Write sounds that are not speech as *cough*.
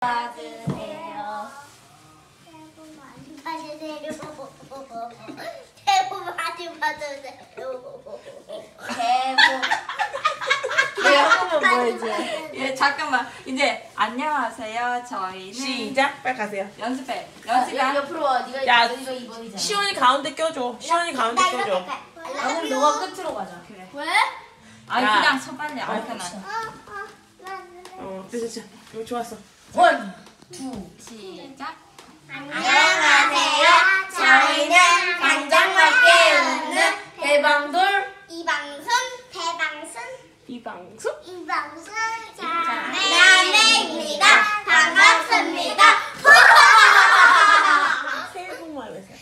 받으세요. 새해. 새해 많이. 네, 뭐. 예, 잠깐만. 이제 안녕하세요. 저희는 시작. 빨리 가세요. 연습해. 야, 연습해. 옆으로 와. 네가 야, 이거 2번이잖아. 시원이 가운데 껴줘. 시원이 가운데 껴줘. 가. 아, 그럼 너가 끝으로 가자. 그래. 왜? 아니 야. 그냥 서 빨리 아무거나. 어, 어, 나 어, 됐어, 됐어. 이거 좋았어. 원, 투, 시작. 안녕하세요. 저희는 반장맞게 웃는 대방돌 이방순, 대방순, 이방순 이방순 자매입니다. 네. 반갑습니다. *laughs* *laughs* 새해 복 많이 받으세요.